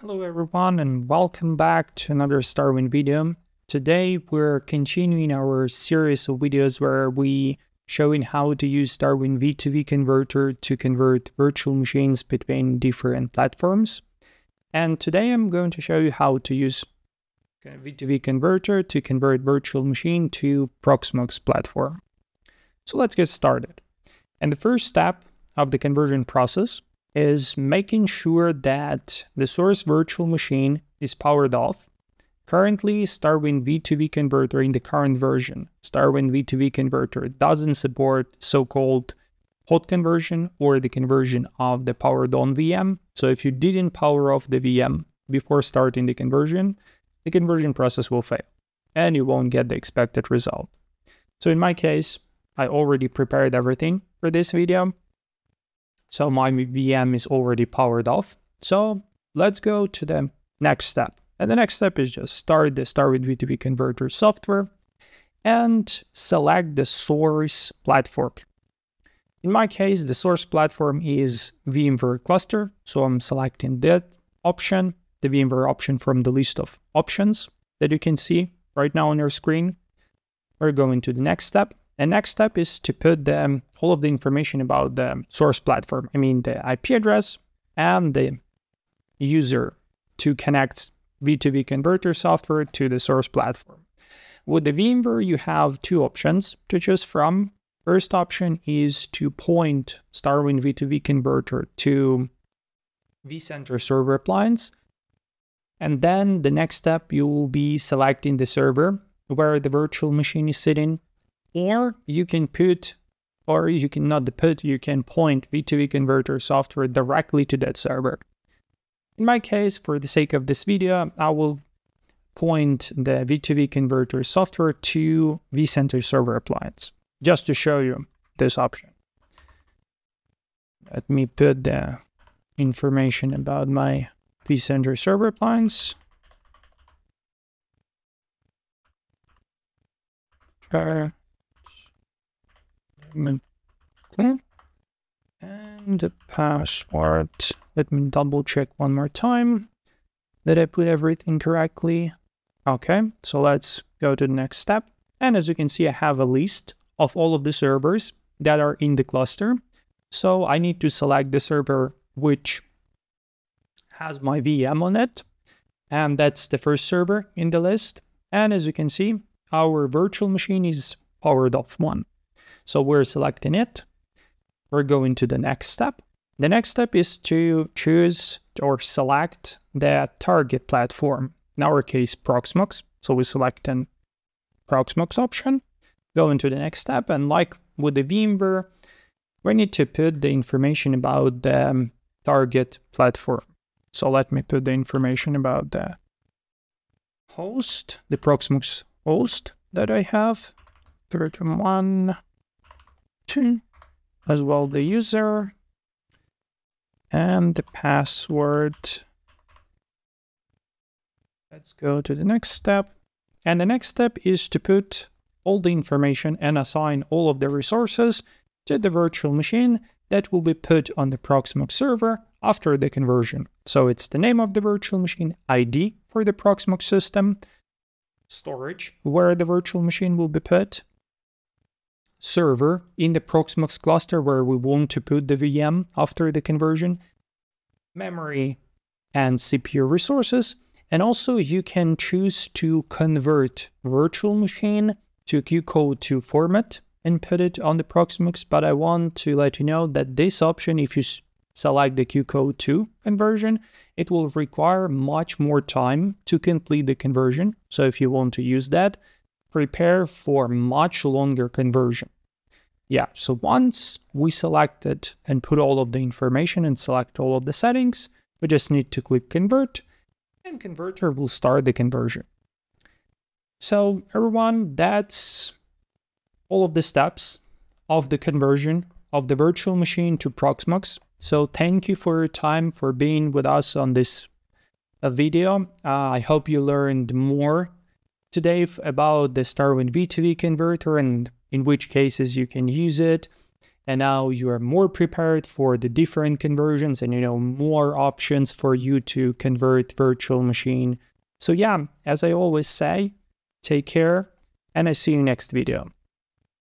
Hello everyone and welcome back to another StarWind video. Today we're continuing our series of videos where we showing how to use StarWind V2V converter to convert virtual machines between different platforms. And today I'm going to show you how to use V2V converter to convert virtual machine to Proxmox platform. So let's get started. And the first step of the conversion process is making sure that the source virtual machine is powered off. Currently, StarWind V2V converter in the current version, StarWind V2V converter doesn't support so-called hot conversion or the conversion of the powered on VM. So if you didn't power off the VM before starting the conversion, the conversion process will fail and you won't get the expected result. So in my case, I already prepared everything for this video so my VM is already powered off. So let's go to the next step. And the next step is just start the StarWind V2V converter software and select the source platform. In my case, the source platform is VMware cluster. So I'm selecting that option, the VMware option from the list of options that you can see right now on your screen. We're going to the next step. The next step is to put the, um, all of the information about the source platform. I mean, the IP address and the user to connect V2V converter software to the source platform. With the VMware, you have two options to choose from. First option is to point StarWind V2V converter to vCenter server appliance. And then the next step, you will be selecting the server where the virtual machine is sitting or you can put, or you can not put, you can point V2V converter software directly to that server. In my case, for the sake of this video, I will point the V2V converter software to vCenter server appliance, just to show you this option. Let me put the information about my vCenter server appliance. Try and the password. Let me double check one more time that I put everything correctly. Okay, so let's go to the next step. And as you can see, I have a list of all of the servers that are in the cluster. So I need to select the server which has my VM on it. And that's the first server in the list. And as you can see, our virtual machine is powered off one. So we're selecting it. We're going to the next step. The next step is to choose or select the target platform. In our case, Proxmox. So we select an Proxmox option, go into the next step, and like with the VMware, we need to put the information about the um, target platform. So let me put the information about the host, the Proxmox host that I have, 31 as well the user and the password. Let's go to the next step. And the next step is to put all the information and assign all of the resources to the virtual machine that will be put on the Proxmox server after the conversion. So it's the name of the virtual machine, ID for the Proxmox system, storage, where the virtual machine will be put, server in the Proxmox cluster where we want to put the VM after the conversion, memory and CPU resources, and also you can choose to convert virtual machine to QCOW2 format and put it on the Proxmox, but I want to let you know that this option, if you select the QCOW2 conversion, it will require much more time to complete the conversion. So if you want to use that, prepare for much longer conversion. Yeah, so once we select it and put all of the information and select all of the settings, we just need to click convert and converter will start the conversion. So everyone, that's all of the steps of the conversion of the virtual machine to Proxmox. So thank you for your time, for being with us on this uh, video. Uh, I hope you learned more today about the StarWind V2V converter and in which cases you can use it and now you are more prepared for the different conversions and you know more options for you to convert virtual machine. So yeah, as I always say, take care and I see you next video.